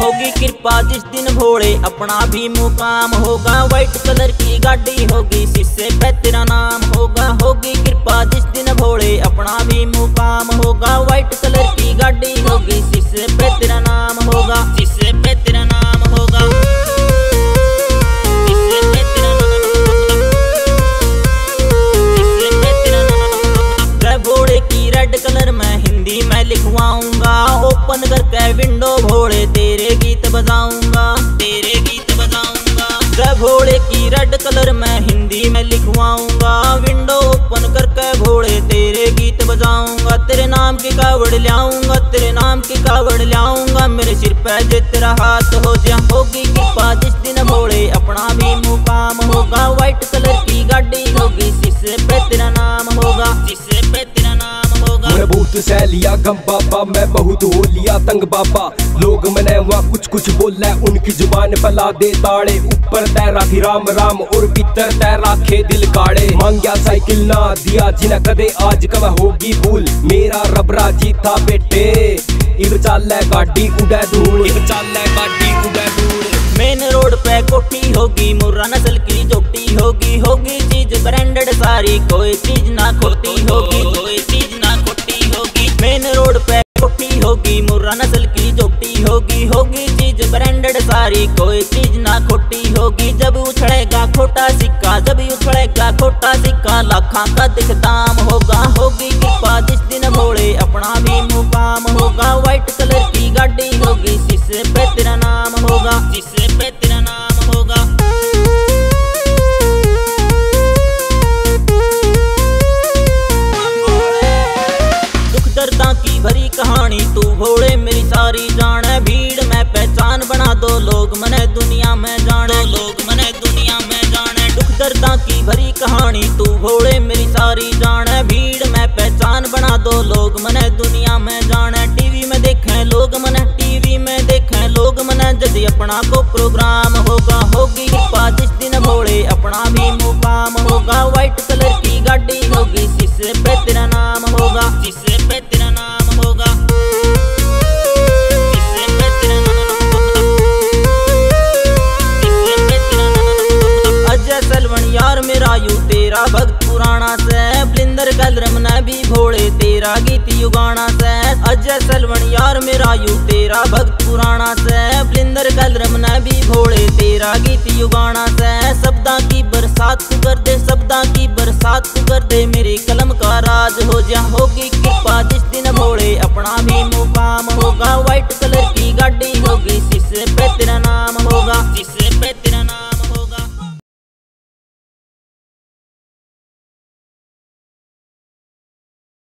होगी कृपा जिस दिन भोले अपना भी मुकाम होगा व्हाइट कलर की गाड़ी होगी शीशे पे तेरा नाम होगा होगी कृपा जिस दिन भोले अपना भी मुकाम होगा व्हाइट कलर भोले तेरे गीत बजाऊँगा, तेरे गीत बजाऊँगा। घोड़े की रेड कलर में हिंदी में लिखवाऊँगा। विंडो ओपन करके भोले तेरे गीत बजाऊँगा। तेरे नाम की कावड़ लाऊँगा, तेरे नाम की कावड़ लाऊँगा। मेरे सिर पे जे तेरा हाथ हो जा, होगी कृपा जिस दिन भोले अपना भी बहुत सह लिया गम बाबा, मैं बहुत हो लिया तंग बाबा। लोग मने वहाँ कुछ कुछ बोला, उनकी ज़ुबान फैला दे ताड़े। ऊपर तैरा थी राम राम, और भीतर तैरा खे दिल काड़े मांगया साइकिल ना दिया, जिन्हें कदे आज कब होगी भूल। मेरा रबरा जीता बेटे इक चाल गाड़ी उड़े धूल। इक चाल गाड़ी उड़े धूल। मेन रोड पे कोठी होगी, मुर्रा नस्ल की जोटी होगी। होगी चीज़ ब्रांडेड सारी कोई चीज़ ना खोटी होगी। मुर्रा नस्ल की जोटी होगी होगी चीज़ ब्रांडेड सारी। कोई चीज़ ना खोटी होगी, जब उछड़ेगा खोटा सिक्का, जब उछड़ेगा खोटा सिक्का, लाखा का दिख दाम भोले मेरी सारी जान है भीड़। में पहचान बना दो लोग मने दुनिया में जाने। लोग मने दुनिया में जाने। दुख दर्दा की भरी कहानी तू भोले मेरी सारी जान है भीड़। में पहचान बना दो लोग मने दुनिया में जाने। टीवी में देखे लोग मने टीवी में देखे लोग मने यदि अपना को प्रोग्राम होगा होगी तेरा गीत युगाना से अजय सलवन यार मेरा यू तेरा भक्त पुराना से बलिंदर कलरम ने भी भोले तेरा गीत युगाना से शब्दा की बरसात कर दे शब्दा की बरसात कर दे मेरे कलम का राज हो जा होगी